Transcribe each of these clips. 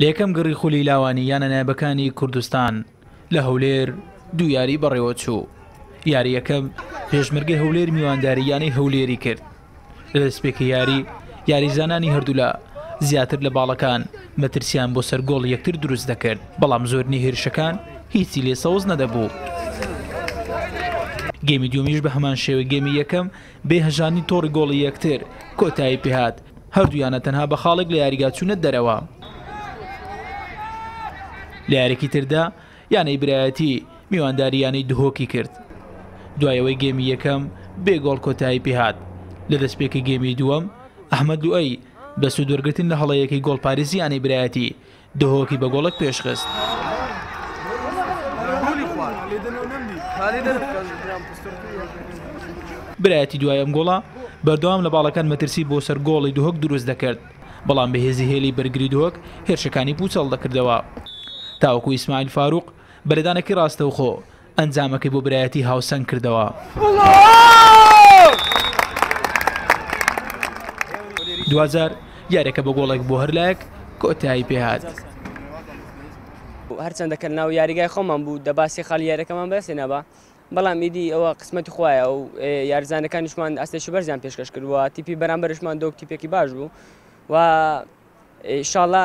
لە یەکەم گڕی خولی لاوانی یانە نایبەکانی کوردستان لە هەولێر دوو یاری بەڕێوە چوو یاریەکە پێشمرگە هەولێر میوانداری یانەی هەولێری کرد لە دەستپێکی یاری یاریزانانی هەردوولا زیاتر لە باڵەکان مەترسیان بۆ سەرگۆڵ یەکتر دروست دەکرد بەڵام زۆرنی هێرشەکان هیچی لێ سەوز نەدەبوو گەمی دومیش بە هەمان شێوە گەمی یەکەم بێ هەژانی تۆڕی گۆڵی یەکتر کۆتایی پێهات، هەردوو یانە تەنها بە خاڵێک لە یاریگا چوونە دەرەوە. لە یاریکی تردا یانەی برایەتی میوانداری یانەی دهۆکی کرد دوای ئەوەی گێمی یەکەم بێ گۆڵ کۆتایی پێهات لە دەستپێکی گێمی دووەم ئەحمەد لوئەی بە سوود وەرگرتن لە هەڵەیەکی گۆڵپارێزی یانەی برایەتی دهۆکی بە گۆڵێک پێشخست. برایەتی دوای ئەم گۆڵە بەردەوام لە باڵەکان مەترسی بۆ سەر گۆڵی دهۆک دروست دەکرد بەڵام بەهێزی هێلی بەرگری دهۆک هێرشەکانی پوچەڵ دەکردەوە تاوەکو ئیسماعیل فاروق بەرەدانەکی ڕاستەوخۆ ئەنجامەکەی بۆ برایەتی هاوسەنگ کردەوەدواجار یاریەکە بە گۆڵێک بۆ هەر لایەک کۆتایی پێهات. هەرچەندە کە ناو یاریگای خۆمان بوو دە باسی خاڵی یاریەکەمان بەسێ نەبا بەڵام ئیدی ئەوە قسمەتی خوایە و یارزانەکانیشمان ئەستێکی بەرزیان پێشکەش کردووە تیپی بەرامبەرشمان دۆک تیپێکی باش بوو و شڵە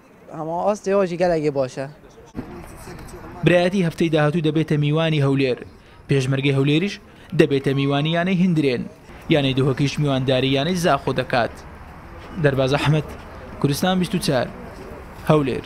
برایەتی هەفتەی داهاتوو دەبێتە میوانی هەولێر، پێشمەرگەی هەولێریش دەبێتە میوانی یانەی هندرێن، یانەی دهۆکیش میوانداری یانەی زاخۆ دەکات. دەرباز ئەحمەد، کوردستان بیست و چوار، هەولێر.